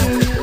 you.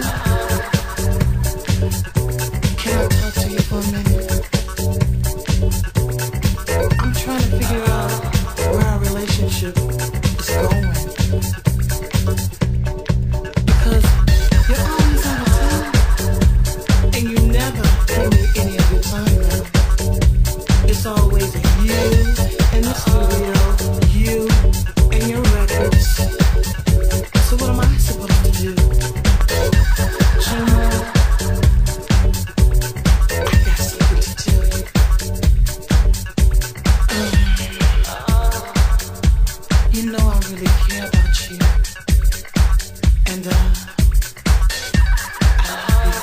Really care about you. And uh, I you.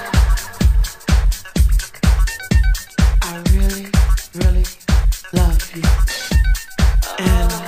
I really, really love you. And